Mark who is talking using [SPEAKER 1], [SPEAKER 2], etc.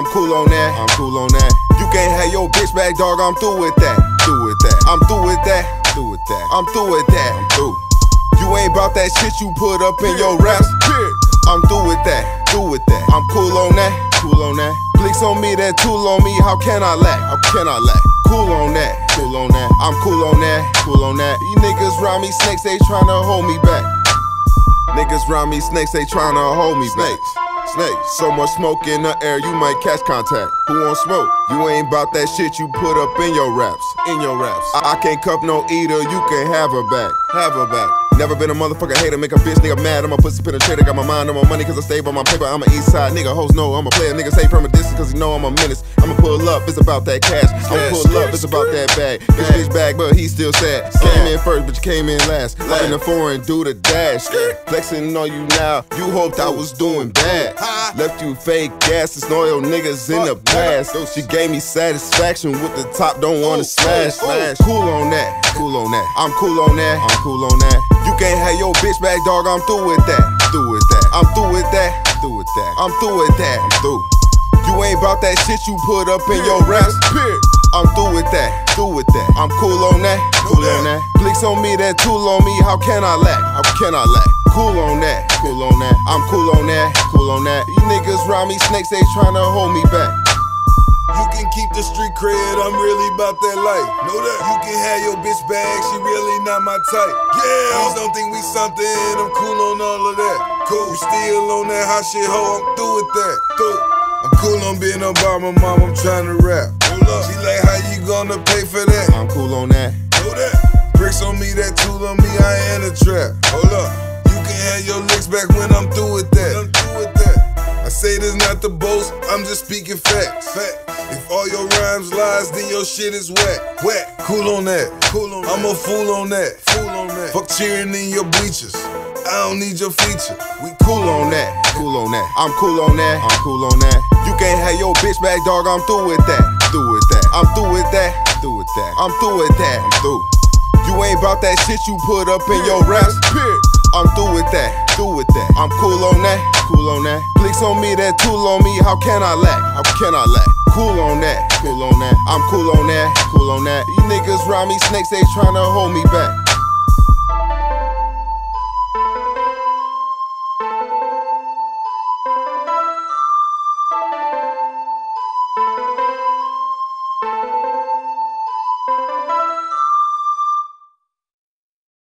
[SPEAKER 1] I'm cool on that. I'm cool on that. You can't have your bitch back, dog. I'm through with that. Through with that. I'm through with that. Through with that. I'm through with that. I'm through. You ain't about that shit you put up in your raps. I'm through with that. Through with that. I'm cool on that. Cool on that. Blicks on me, that tool on me. How can I lack? How can I lack? Cool on that. Cool on that. I'm cool on that. Cool on that. You niggas round me snakes, they tryna hold me back. Niggas round me snakes, they tryna hold me back. Snakes, so much smoke in the air, you might catch contact. Who want smoke? You ain't about that shit you put up in your raps. In your raps. I, I can't cuff no eater, you can have her back. Have her back. Never been a motherfucker hater, make a bitch nigga mad. I'm a pussy penetrator, got my mind on my money cause I stay by my paper. I'm a east side nigga, hoes know I'm a player. Niggas say from a distance cause you know I'm a menace. I'ma pull up, it's about that cash. I'ma pull up, it's about that bag. This bitch bag, but he still sad. Came in first, but you came in last. Up in the foreign, do the dash. Flexing on you now, you hoped I was doing bad. Left you fake gas, it's loyal niggas in the past. She gave me satisfaction with the top, don't wanna smash. smash. Cool on that, cool on that. I'm cool on that, I'm cool on that. You can't have your bitch back, dog. I'm through with that. Through with that. I'm through with that. Through with that. I'm through with that. I'm through. You ain't about that shit you put up in your raps. I'm through with that. Through with that. I'm cool on that. Cool on On me, that tool on me. How can I lack? How can I lack? Cool on that. Cool on that. I'm cool on that. Cool on that. You niggas round me snakes, they tryna hold me back.
[SPEAKER 2] You can keep the street cred, I'm really about that life. Know that. You can have your bitch bag, she really not my type. Yeah. Please don't think we something, I'm cool on all of that. Cool. Still on that hot shit, ho, I'm through with that. Through. I'm cool on being Obama, mom, I'm trying to rap. She like, how you gonna pay for that?
[SPEAKER 1] I'm cool on that.
[SPEAKER 2] That. Bricks on me, that tool on me, I ain't a trap. Hold up. You can have your licks back when I'm through with that. I'm through with that. I say this not to boast, I'm just speaking facts. Fact. If all your rhymes lies, then your shit is whack. Whack. Cool on that. Cool on I'm a fool on that. Fool on that. Fuck cheering in your bleachers. I don't need your feature.
[SPEAKER 1] We cool on that. Cool on that. I'm cool on that. I'm cool on that. You can't have your bitch back, dog. I'm through with that. Through with that. I'm through with that. Through with that. I'm through with that. I'm through. You ain't about that shit you put up in your raps. I'm through with that. Through with that. I'm cool on that. Cool on that. Blicks on me, that tool on me. How can I lack? How can I lack? Cool on that. Cool on that. I'm cool on that. Cool on that. You niggas round me snakes, they tryna hold me back.